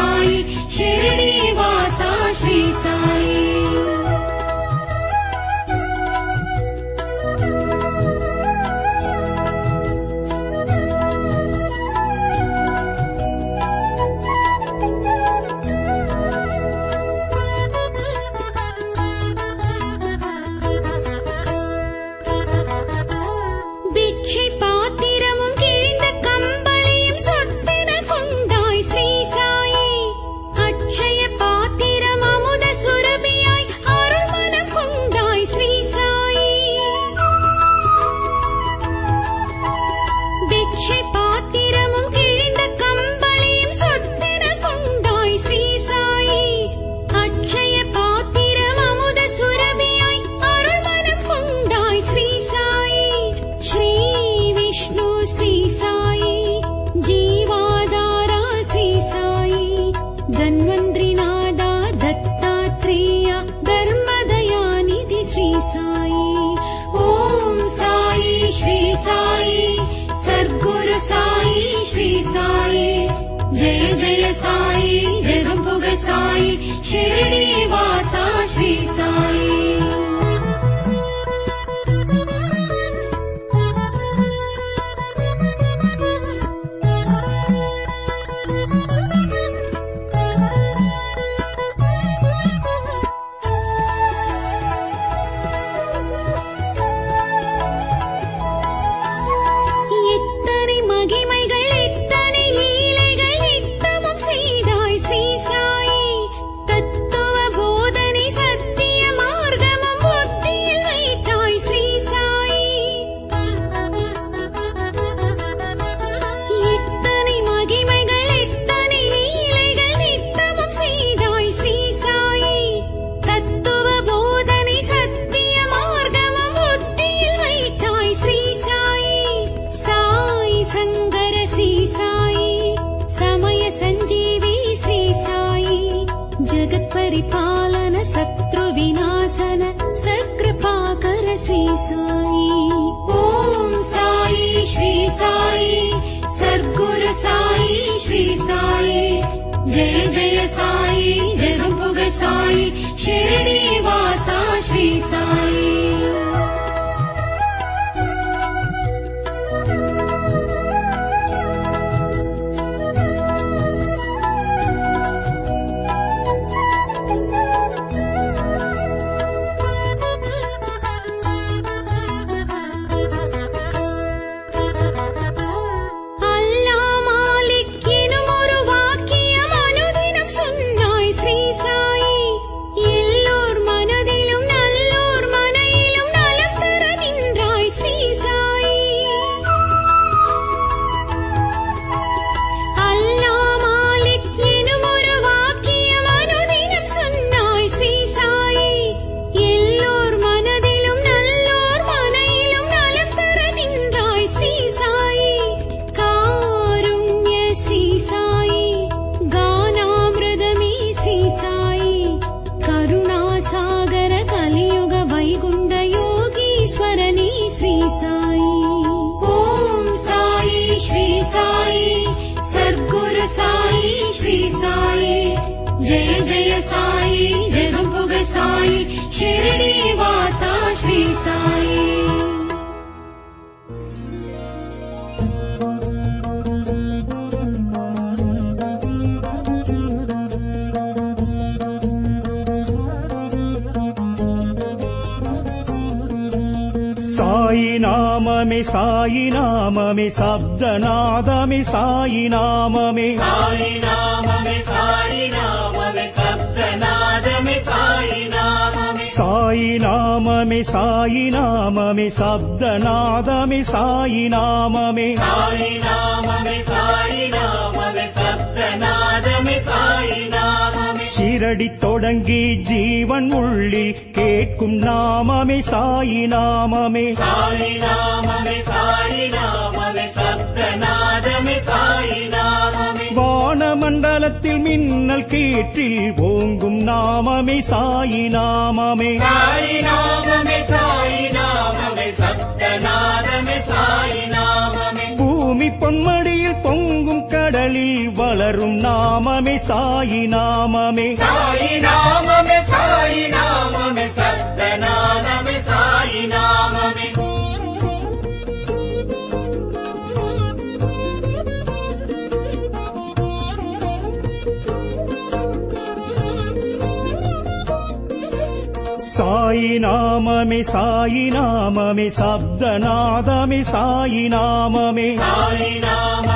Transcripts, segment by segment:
தாய் ஷிரடி श्री साई। ॐ साई श्री साई। सद्गुरु साई श्री साई। जय जय साई जय साई। शिरडि वासा श्री साई। சப்தநாதமே சாயி நாமமே. சாயி சாயி நாமமே சப்தநாதமே சாயி நாமமே. சாயி நாமமே சாயி நாமமே சப்தநாதமே சாயி நாமமே. ஷிரடி தொடங்கி ஜீவன் உள்ளில் கேட்கும் நாமமே சாயி நாமமே. சாயி நாமமே சாயி நாமமே சப்தநாதமே சாயி நாமமே. வானமண்டலத்தில் மின்னல் கீற்றில் ஓங்கும் நாமமே சாயி நாமமே. சாயி நாமமே சாயி நாமமே சப்தநாதமே சாயி நாமமே. பூமி பொன்மடியில் பொங்கும் கடலில் வளரும் நாமமே சாயி நாமமே. சாயி நாமமே சாயி நாமமே சப்தநாதமே சாயி நாமமே. सायि नाम मे सायि नाम मे शब्दनाद मे सायि नाम मे सा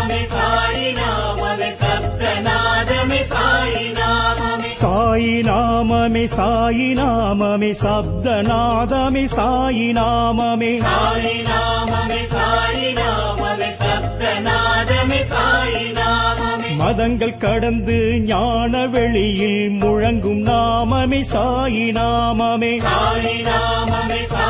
मि सा சாயி நாமமே சாயி நாமமே சப்தநாதமே சாயி நாமமே சாயி நாமமே சாயி நாமமே சப்தநாதமே சாயி நாமமே மதங்கள் கடந்து ஞான வெளியில் முழங்கும் நாமமே சாயி நாமமே சாயி நாமமே சாயி நாமமே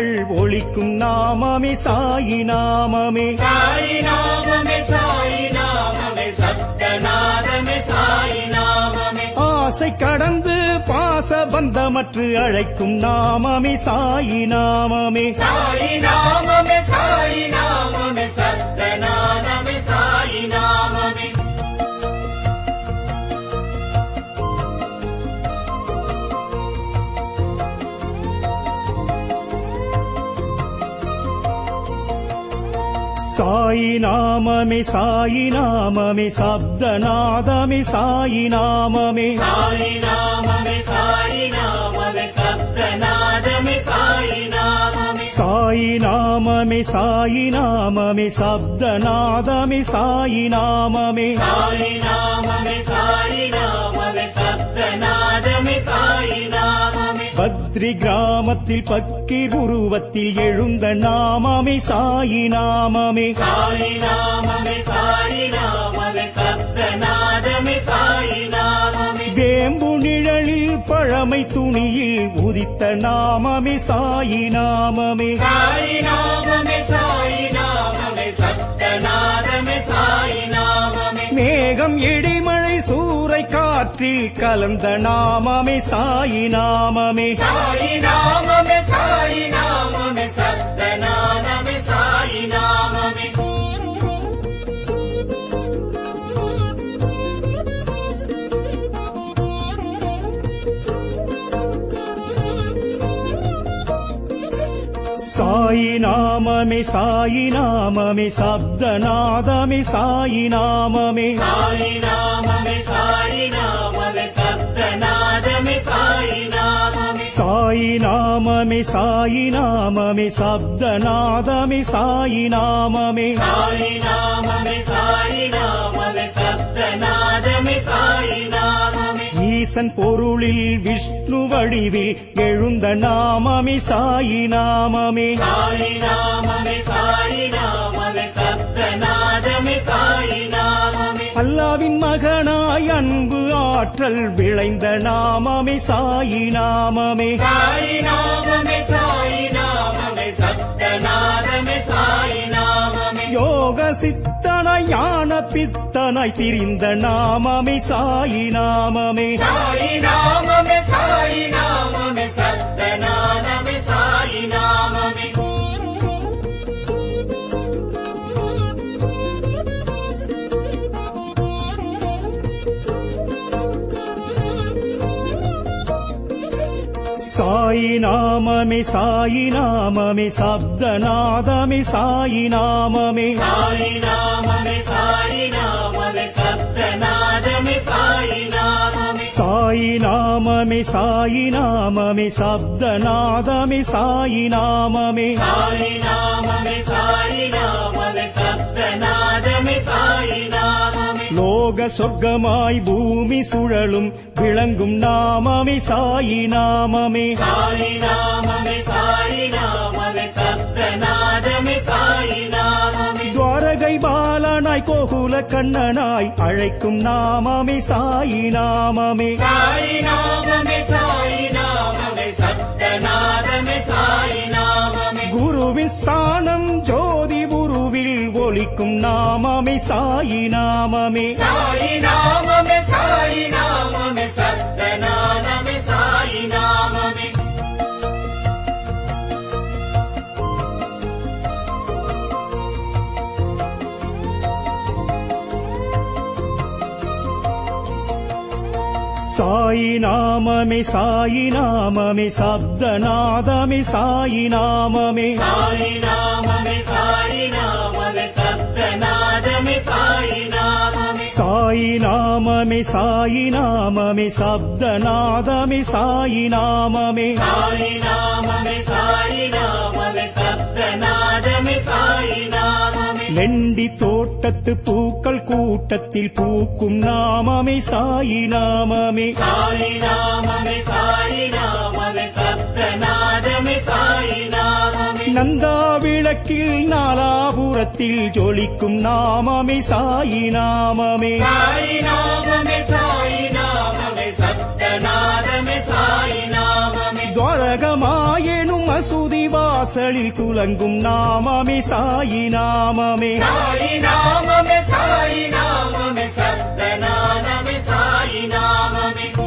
மறைகள் ஒழிக்கும் நாமமே சாயி நாமமே. சாயி நாமமே சாயி நாமமே சப்தநாதமே சாயி நாமமே. ஆசை கடந்து பாச பந்தமற்று அழைக்கும் நாமமே சாயி நாமமே. சாயி நாமமே சாயி நாமமே சப்தநாதமே சாயி நாமமே. सायि नाम मे साममि शब्द नादमि सामदमि साम साममि शब्द नादमि सामदमि सा பத்ரி கிராமத்தில் பக்கி உருவத்தில் எழுந்த நாமமே சாயி நாமமே. சாயி நாமமே சாயி நாமமே சப்தநாதமே சாயி நாமமே. வேம்பு நிழலில் பழமை துணியில் உதித்த நாமமே சாயி நாமமே. சாயி நாமமே சாயி நாமமே சப்தநாதமே சாயி நாமமே. மேகம் இடிமழை சூறை காற்றில் கலந்த நாமமே சாயி நாமமே. சாயி நாமமே मे साई मे शब्दनादमि साई नम साई सादमे साई नाम मे साम साई शब्द साई सा साई मे सा साई सा ஈசன் பொருளில் விஷ்ணு வடிவில் எழுந்த நாமமே சாயி நாமமே. சாயி நாமமே சாயி நாமமே சப்தநாதமே சாயி நாமமே. அல்லாவின் மகனாய் அன்பு ஆற்றல் விளைந்த நாமமே சாயி நாமமே. சாயி நாமமே சாயி நாமமே சப்தநாதமே சாயி நாமமே. யோக சித்தனாய் ஞான பித்தனாய் திரிந்த நாமமே சாயி நாமமே. சாயி நாமமே சாயி நாமமே சப்தநாதமே சாயி நாமமே साईनाम मे साममि सब्दनादमि सा नाम मे सा मे साममि सब्द नादमि सा नाम சாயி நாமமே சாயி நாமமே சப்தநாதமே சாயி நாமமே. சாயி நாமமே சாயி நாமமே சப்தநாதமே சாயி நாமமே. லோக சொர்க்கமாய் பூமி சுழலும் விளங்கும் நாமமே சாயி நாமமே. சாயி நாமமே சாயி நாமமே சப்தநாதமே சாயி நாமமே. பாலனாய் கோகுல கண்ணனாய் அழைக்கும் நாமமே சாயி நாமமே. சாயி நாமமே சாயி நாமமே சப்தநாதமே சாயி நாமமே. குருவின் ஸ்தானம் ஜோதி குருவில் ஒலிக்கும் நாமமே சாயி நாமமே. சாயி நாமமே சாயி நாமமே சப்தநாதமே சாயி நாமமே. साई नाम मे सायि नाम मे शब्दनाद मे साम मे सा मि सा சாயி நாமமே. சாயி நாமமே சப்தநாதமே சாயி நாமமே. சாயி நாமமே சாயி நாமமே சப்தநாதமே சாயி நாமமே. லெண்டி தோட்டத்து பூக்கள் கூட்டத்தில் பூக்கும் நாமமே சாயி நாமமே. சாயி நாமமே சாயி நாமமே சப்தநாதமே சாயி நாமமே. நந்தா விளக்கில் நாலாபுரத்தில் ஜொலிக்கும் நாமமே சாயி நாமமே. சாயி நாமமே சாயி நாமமே சப்தநாதமே சாயி நாமமே. துவரகமாயெனும் மசூதி வாசலில் துலங்கும் நாமமே சாயி நாமமே. சாயி நாமமே சாயி நாமமே சப்தநாதமே சாயி நாமமே.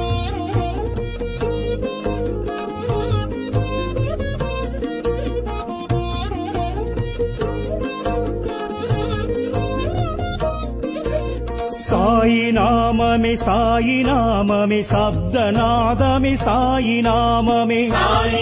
साई नाम मे साम मे शब्दनाद मे साम मे सा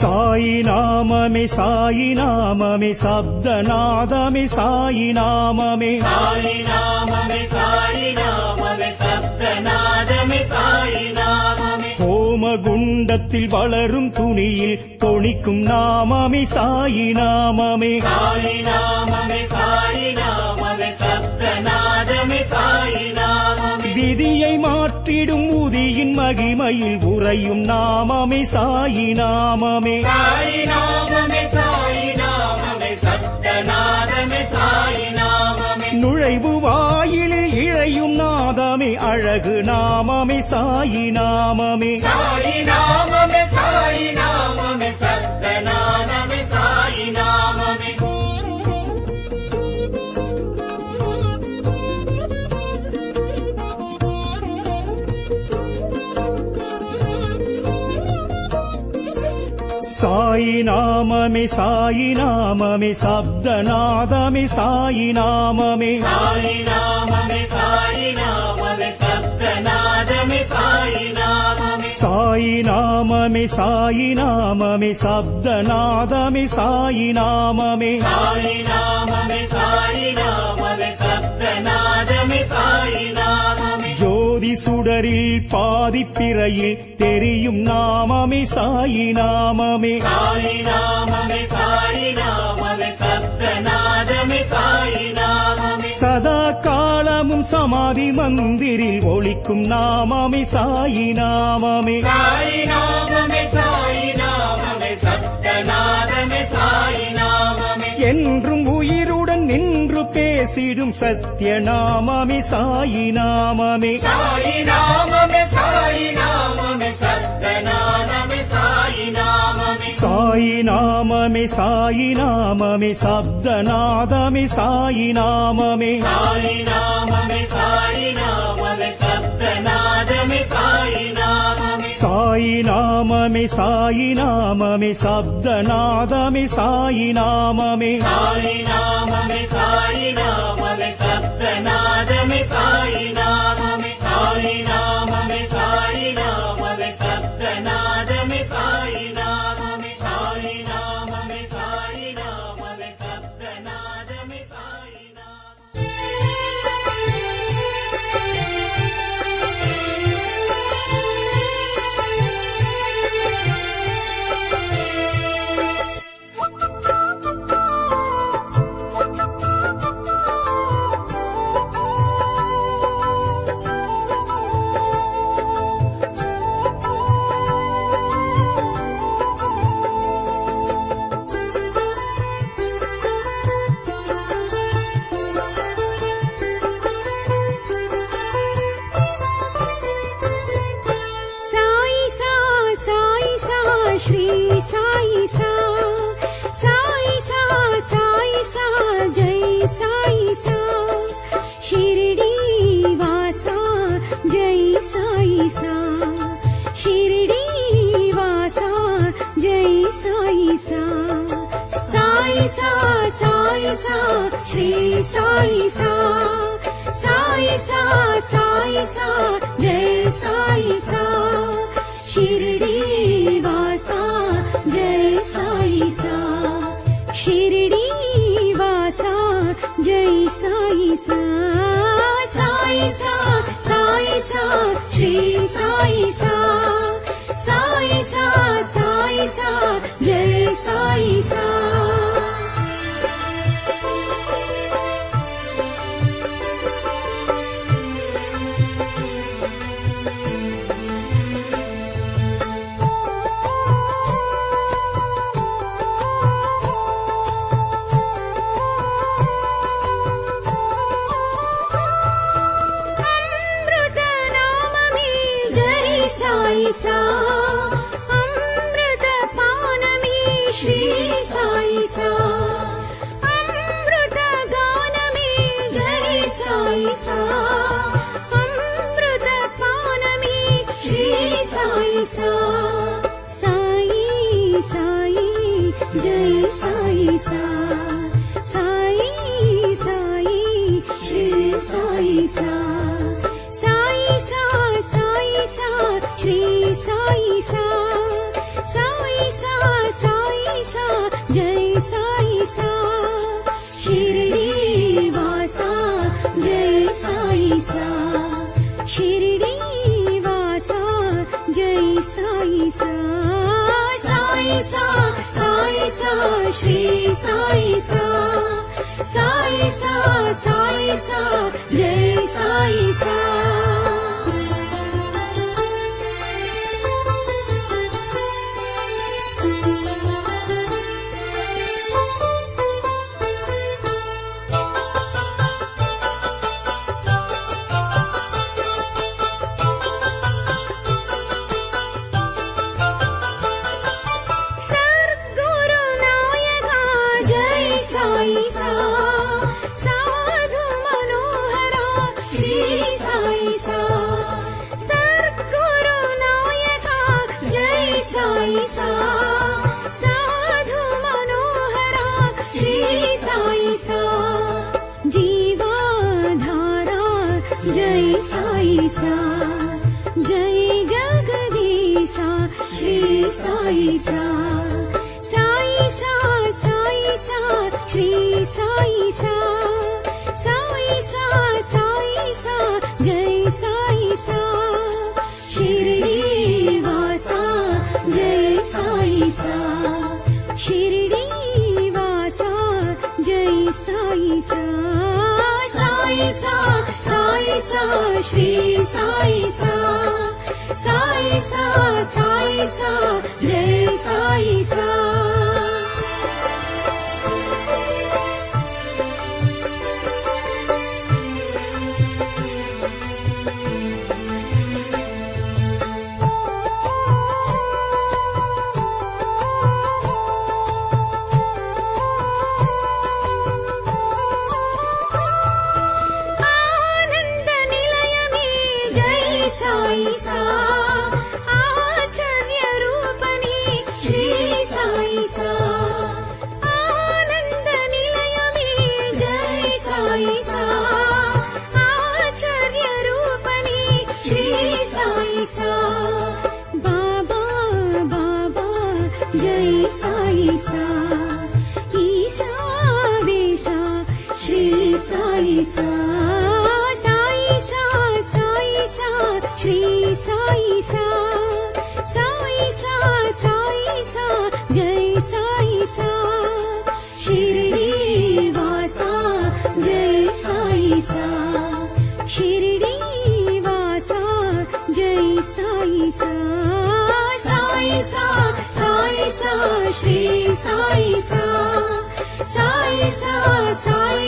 சாயி நாமமே. சாயி நாமமே சப்தநாதமே சாயி நாமமே. சாயி நாமமே சாயி நாமமே சப்தநாதமே சாயி நாமமே. ஹோமகுண்டத்தில் வளரும் துணியில் தொணிக்கும் நாமமே சாயி நாமமே. சாயி நாமமே சாயி நாமமே சப்தநாதமே சாயி நாமமே விதியை மாற்றிடும் உதியின் மகிமையில் உறையும் நாமமே. சாயி நாமமே. சாயி நாமமே சாயி நாமமே. சப்தநாதமே சாயி நாமமே. நுழைவு வாயிலில் இழையும் நாதமே. அழகு நாமமே சாயி நாமமே. சாயி நாமமே சாயி நாமமே. சப்தநாதமே सायि नाम मे साममि शब्द नादमि सामी पल स नादमि साममि साममि शब्द नादमि सामदमि सा சுடரில் பாதிப்பிறையில் தெரியும் நாமமே சாயி நாமமே. சாயி நாமமே சாயி நாமமே சப்தநாதமே சாயி நாமமே. சதா காலமும் சமாதி மந்திரில் ஒலிக்கும் நாமமே சாயி நாமமே. சாயி நாமமே சாயி நாமமே சப்தநாதமே சாயி நாமமே. என்றும் உயிருடன் நின்று பேசிடும் சத்திய நாமமே சாயி நாமமே. சாயி நாமமே சாயி நாமமே சப்தநாதமே சாயி நாமமே. சாயி நாமமே சாயி நாமமே சப்தநாதமே சாயி நாமமே. ली राम सा म सत्दीनाम मे सब्दनादमे साईनाम मे काली राम मे सा मल स नादमे सा मे काली राम मे सा भग स नादमे सा साई सा साई सा साई सा जय साई सा। शिरडी वासा जय साई सा। शिरडी वासा जय साई सा। साई सा साई सा श्री साई सा। साई सा साई सा जय साई सा। सा साई सा जय साई सा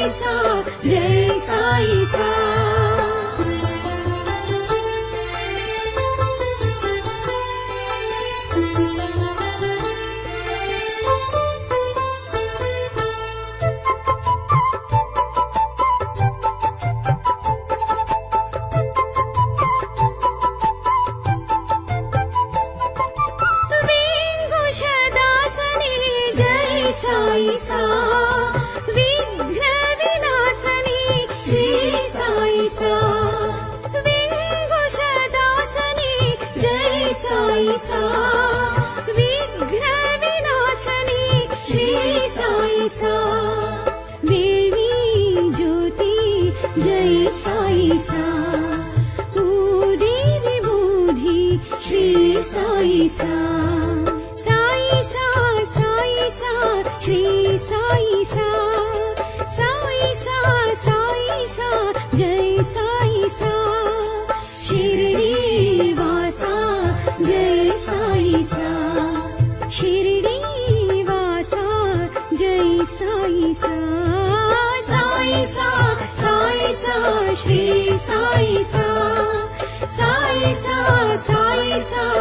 Isa, Jai Isa, Isa. Isa. soy, soy, soy.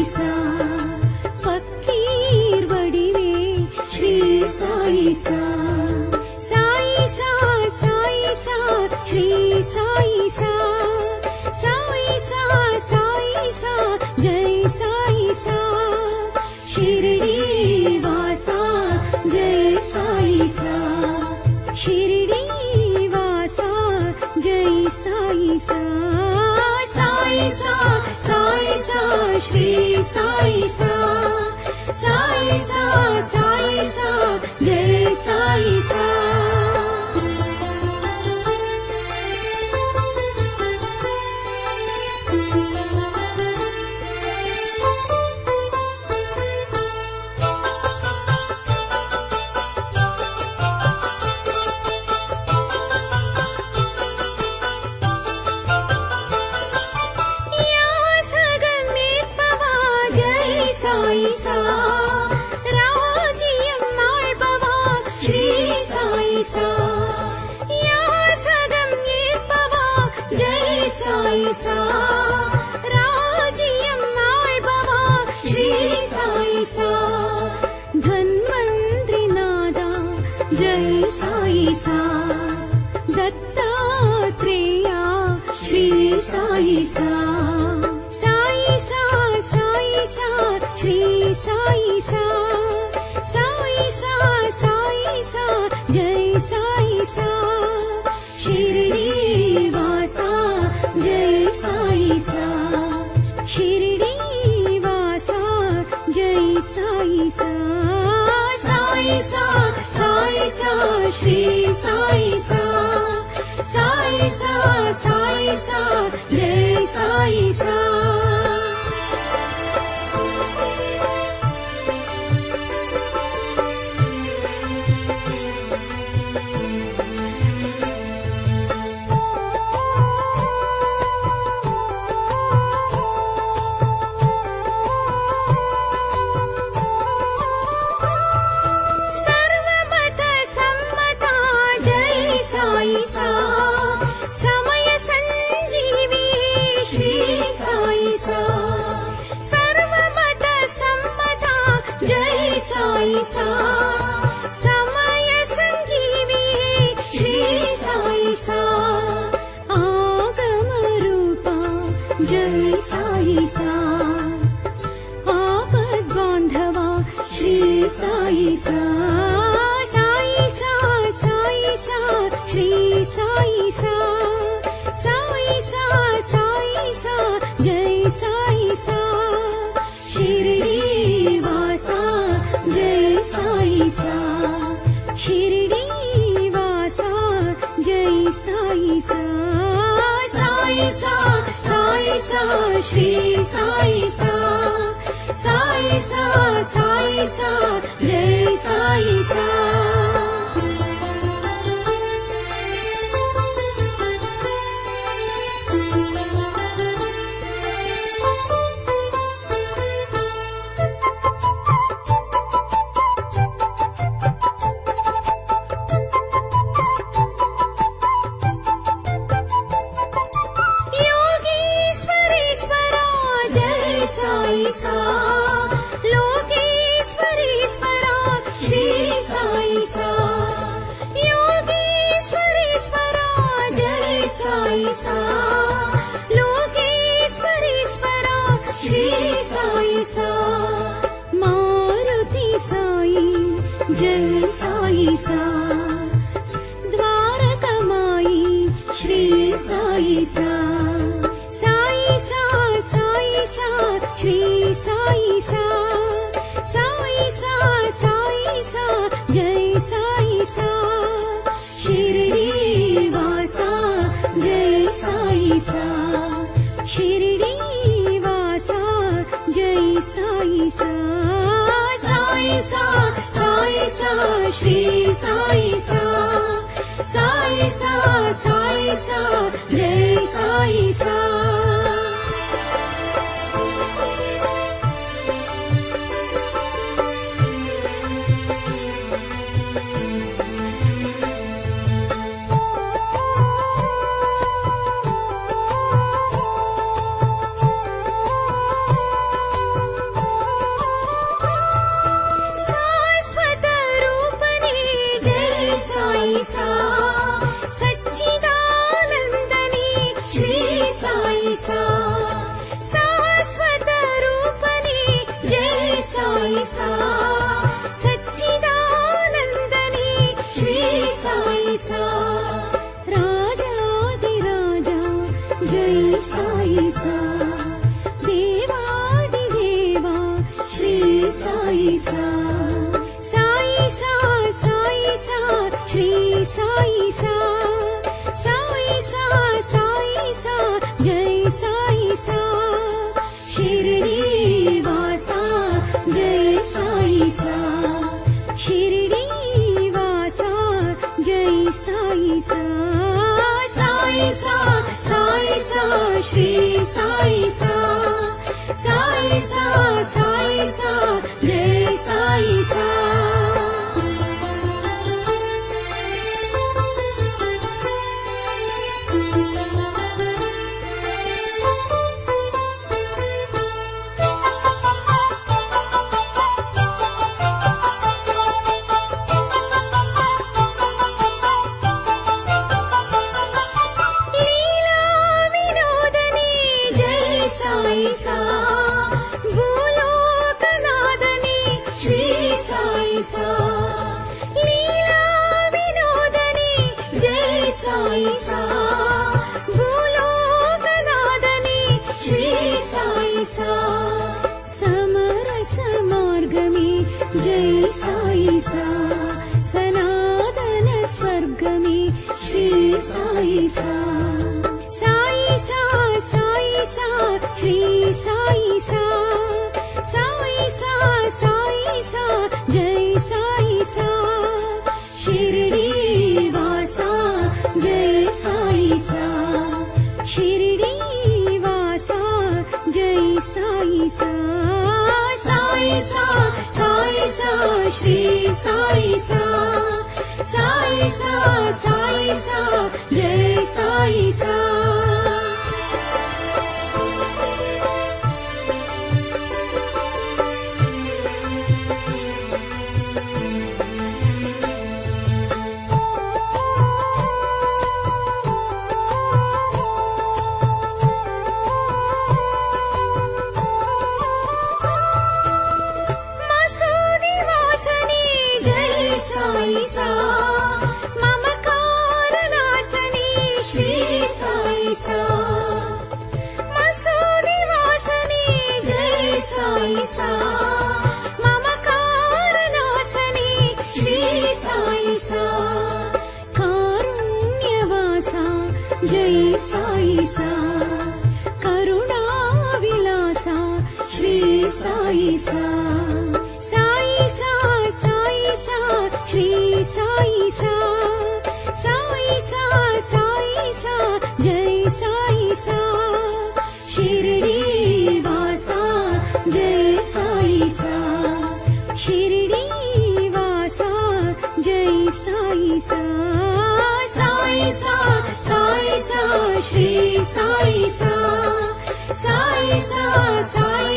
सा पक्कीर वडि रे श्री सा सा साई साई सा श्री साई सा। Jesus. सा जय साई सा। सा साई सा शी सा जय सा शिर्डी वासा जै सा शिर्डी वासा जी सा सा शी सा पाइसा सा। मम कारुणासने श्री साईसा कारुण्यवासा जयी साईसा करुणाविलासा श्री साईसा साक्षी साई सा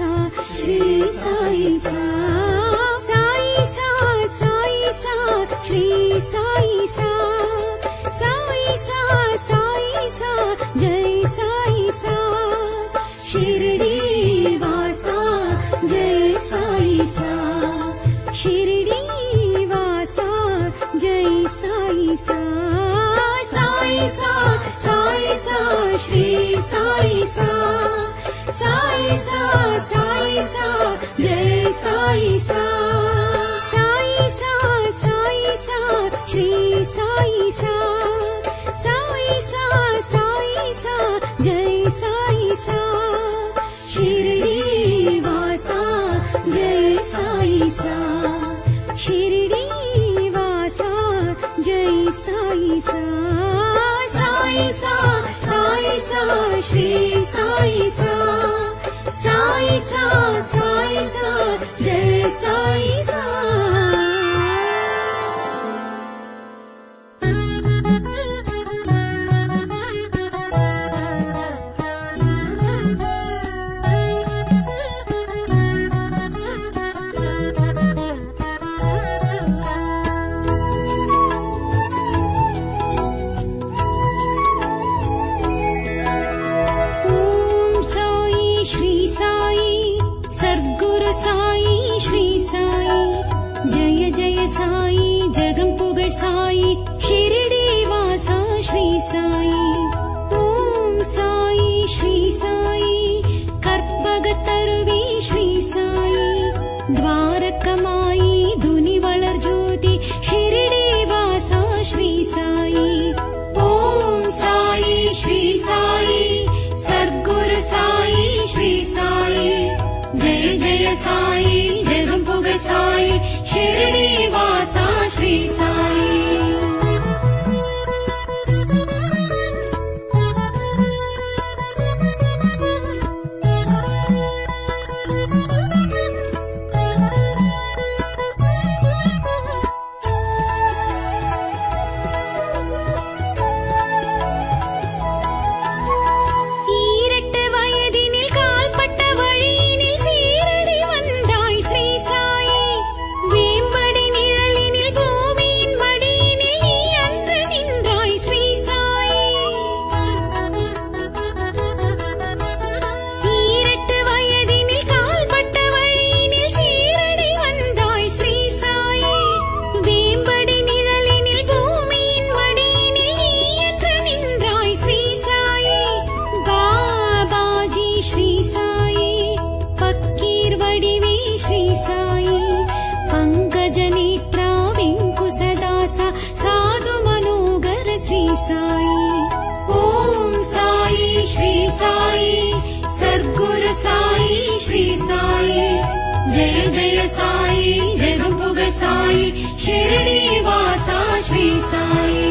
श्री साई सा 嗦。ധരണി साई। ॐ साई श्री साई। सद्गुरु साई श्री साई। जय जय साई जय साई। शिरडि वासा श्री साई।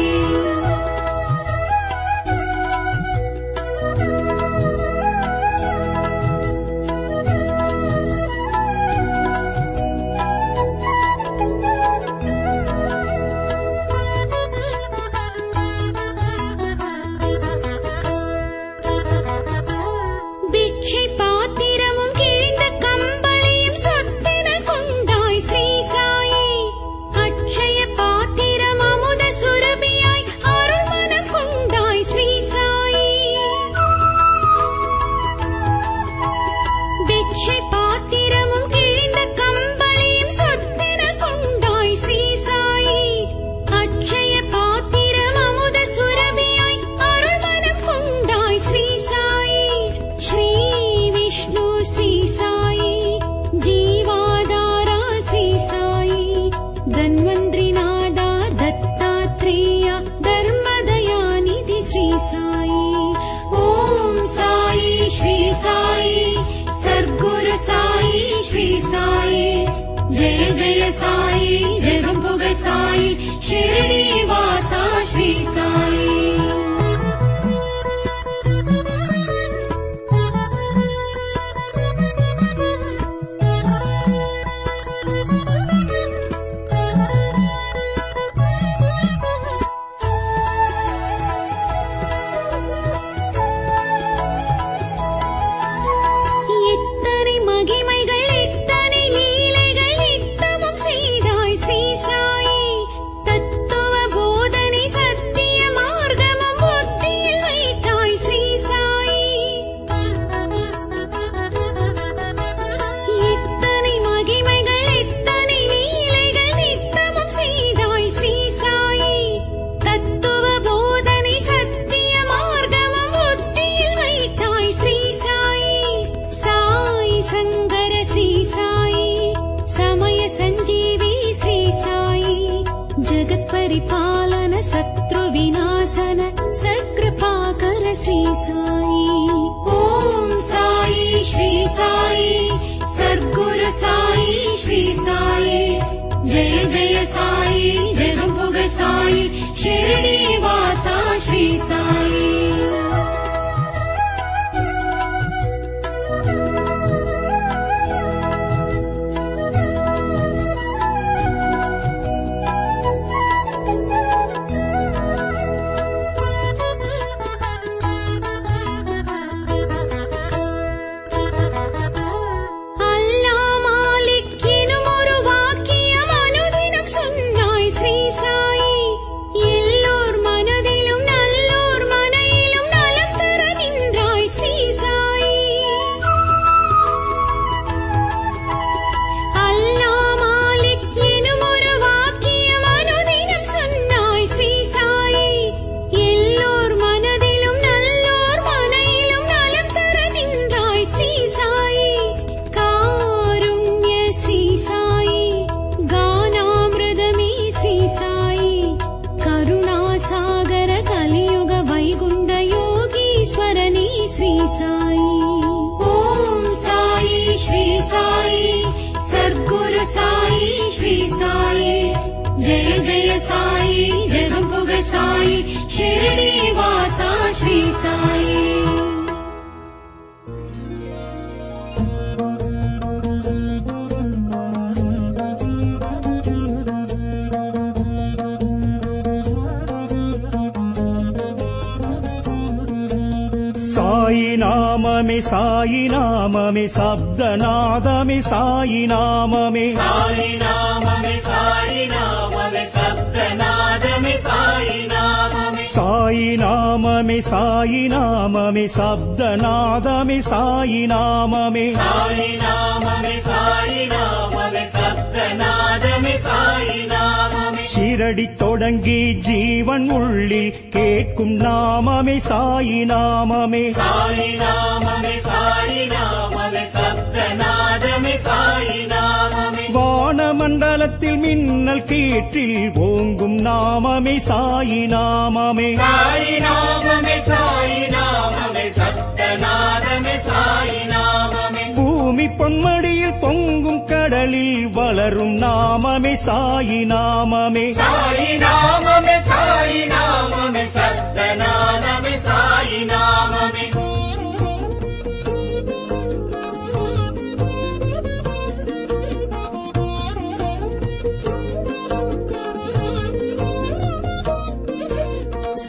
நாமமே சப்தநாதமே சாயி நாமமே. சாயி நாமமே சாயி நாமமே சப்தநாதமே சாயி நாமமே. ஷிரடி தொடங்கி ஜீவன் உள்ளில் கேட்கும் நாமமே சாயி நாமமே. சாயி நாமமே சாயி நாமமே சப்தநாதமே சாயி நாமமே. வானமண்டலத்தில் மின்னல் கீற்றில் ஓங்கும் நாமமே சாயி நாமமே. சாயி நாமமே சாயி நாமமே சப்தநாதமே சாயி நாமமே. பூமி பொன்மடியில் பொங்கும் கடலில் வளரும் நாமமே சாயி நாமமே. சாயி நாமமே சாயி நாமமே சத்தநாதமே சாயி நாமமே.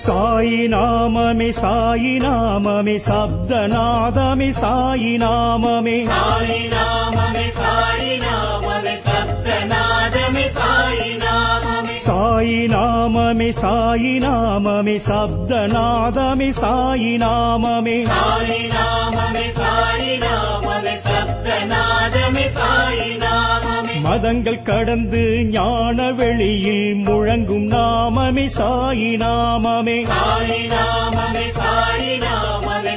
साई नाम मे सायि नाम मे शब्दनादमि सा नाम मे सा मि सामि शब्द नादमि सा சாயி நாமமே சாயி நாமமே சப்தநாதமே சாயி நாமமே. சாயி நாமமே சாயி நாமமே சப்தநாதமே சாயி நாமமே. மதங்கள் கடந்து ஞான வெளியில் முழங்கும் நாமமே சாயி நாமமே. சாயி நாமமே சாயி நாமமே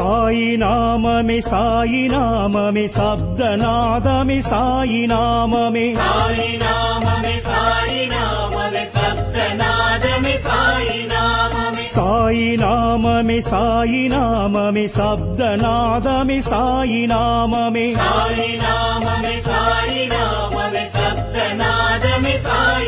सायि नाममि सामि सब्द नादमि सा नाम मे पालि सादमि सामि सा नाममि। सब्द नादमि सा नाम मेलि सादमे सा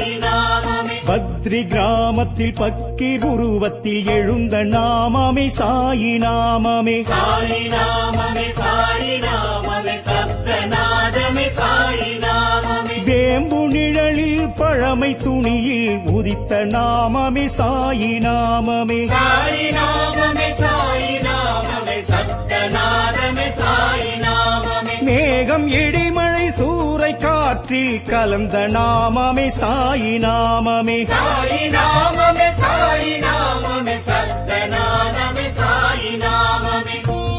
கிராமத்தில் பக்கீர் உருவத்தில் எழுந்த நாமமே சாயி நாமமே. சாயி நாமமே சாயி நாமமே சப்தநாதமே சாயி நாமமே. வேம்பு நிழலில் பழமை துணியில் உதித்த நாமமே சாயி நாமமே. சாயி நாமமே சாயி நாமமே நாமமே மேகம் இடிமழை சூறை காற்றில் கலந்த நாமமே சாயி நாமமே. சாயி நாமமே சாயி நாமமே சப்தநாதமே சாயி நாமமே.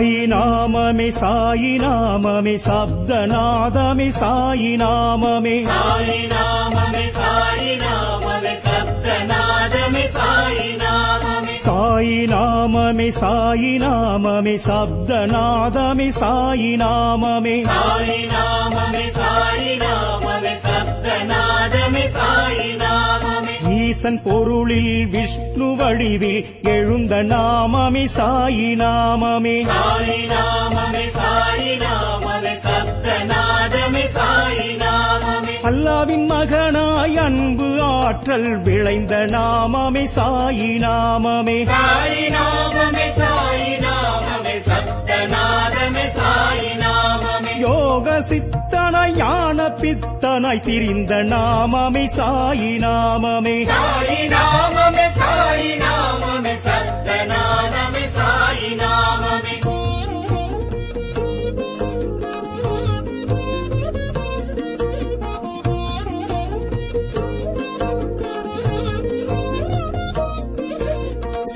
मे सा नाम मे शब्दनाद मे साम मे सा मे सा मे शब्द நாமமே சாயி நாமமே. சாயி நாமமே சப்தநாதமே சாயி நாமமே. சாயி நாமமே சாயி நாமமே சப்தநாதமே சாயி நாமமே. ஈசன் பொருளில் விஷ்ணு வடிவில் எழுந்த நாமமே சாயி நாமமே. சாயி நாமமே சாயி நாமமே சப்தநாதமே சாயி நாமமே அல்லாவின் மகனாய் அன்பு ஆற்றல் விளைந்த நாமமே சாயி நாமமே. சாயி நாமமே சாயி நாமமே சப்தநாதமே சாயி நாமமே. யோக சித்தனாய் ஞான பித்தனாய் திரிந்த நாமமே சாயி நாமமே. சாயி நாமமே சாயி நாமமே சப்தநாதமே சாயி நாமமே.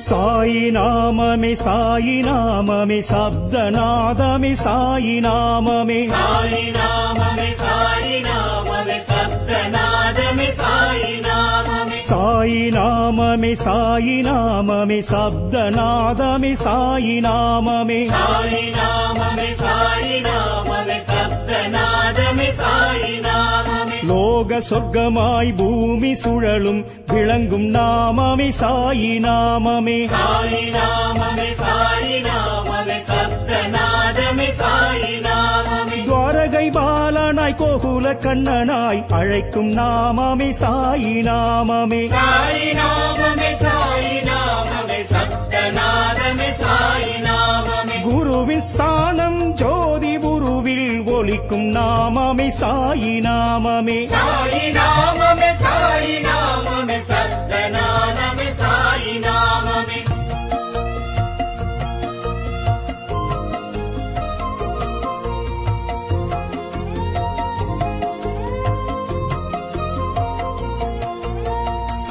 साई नाम मे साम मे सब्द नादमि सा नाम मे सा मे साम मे सब्द नाद मे सा சாயி நாமமே சாயி நாமமே சப்தநாதமே சாயி நாமமே. சாயி நாமமே சாயி நாமமே சப்தநாதமே சாயி நாமமே. லோக சொர்க்கமாய் பூமி சுழலும் விளங்கும் நாமமே சாயி நாமமே. சாயி நாமமே சாயி நாமமே சப்தநாதமே சாயி நாமமே. துவாரகை பாலனாய் கோகுல கண்ணனாய் அழைக்கும் நாமமே சாயி நாமமே. சாயி நாமமே சாயி நாமமே சப்தநாதமே சாயி நாமமே குருவின் ஸ்தானம் ஜோதி குருவில் ஒலிக்கும் நாமமே சாயி நாமமே சாயி நாமமே சாயி நாமமே சப்தநாதமே சாயி நாமமே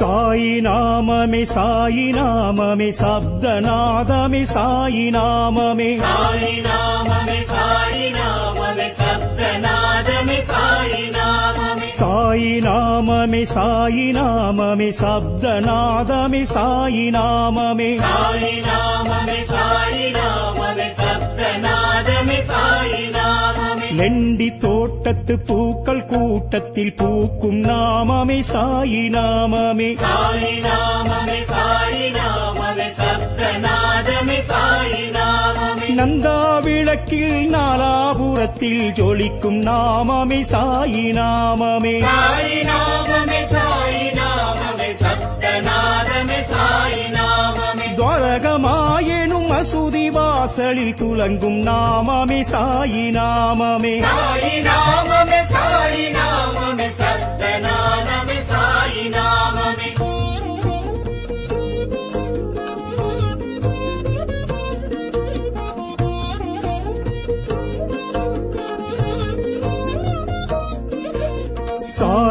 सायि नाममि सामि शब्द नादमि सामि सामि सा नाम मि साममि शब्द नादमि साम லெண்டி தோட்டத்து பூக்கள் கூட்டத்தில் பூக்கும் நாமமே சாயி நாமமே. சாயி நாமமே சாயி நாமமே சப்தநாதமே சாயி நாமமே. நந்தா விளக்கில் நாலாபுரத்தில் ஜொலிக்கும் நாமமே சாயி நாமமே. சாயி நாமமே சாயி நாமமே சப்தநாதமே சாயி நாமமே துவரகமாயெனும் மசூதி வாசலில் துலங்கும் நாமமே சாயி நாமமே சாயி நாமமே சாயி நாமமே சப்தநாதமே சாயி நாமமே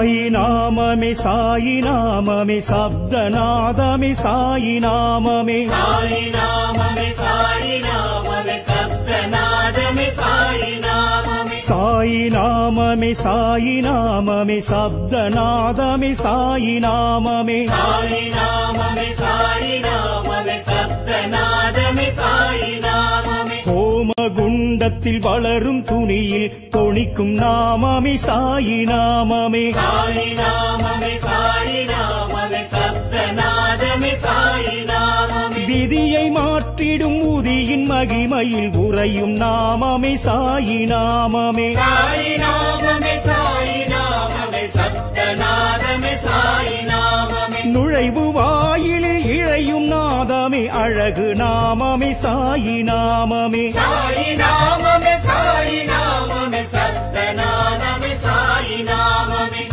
मे साममि शब्द नादमि साम मे साईनाम मे साममि शब्द नादमि साम मे सा ஹோமகுண்டத்தில் வளரும் துணியில் தொணிக்கும் நாமமே சாயி நாமமே. சாயி நாமமே சாயி நாமமே சப்தநாதமே சாயி நாமமே. விதியை மாற்றிடும் உதியின் மகிமையில் உறையும் நாமமே சாயி நாமமே. சாயி நாமமே சாயி நாமமே. சப்தநாதமே சாயி நாமமே. நுழைவு வாயிலில் இழையும் நாதமே அழகு நாமமே சாயி நாமமே. சாயி நாமமே சாயி நாமமே சப்தநாதமே சாயி நாமமே.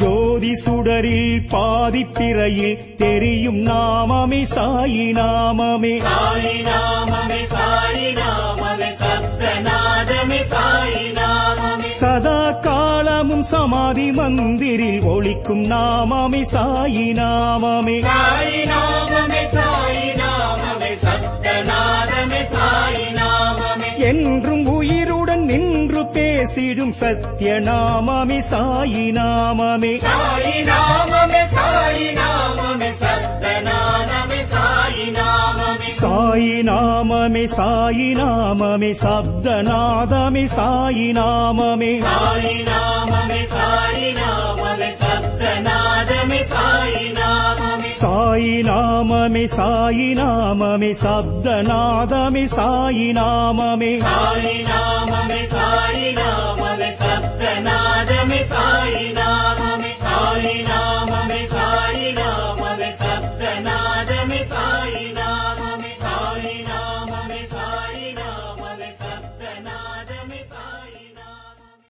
ஜோதி சுடரில் பாதிப்பிறையில் தெரியும் நாமமே சாயி நாமமே. சாயி நாமமே சாயி நாமமே சப்தநாதமே சாயி நாமமே. சதா காலமும் சமாதி மந்திரில் ஒழிக்கும் நாமமே சாயி நாமமே. சாயி நாமமே சாயி நாமமே சப்தநாதமே சாயி நாமமே. என்றும் உயிருடன் நின்று பேசிடும் சத்திய நாமமே சாயி நாமமே சாயி நாமமே சாயி நாமமே சப்தநாதமே சாயி நாமமே சாயி நாமமே சாயி நாமமே சப்தநாதமே சாயி நாமமே சாயி நாமமே சாயி நாமமே சப்தநாதமே சாயி நாமமே சாயி நாமமே சாயி நாமமே சப்தநாதமே சாயி நாமமே சாயி நாமமே சாயி भवे सप्त नादमे सा ममे सालि ममे सालिवे सप्त नादमी सा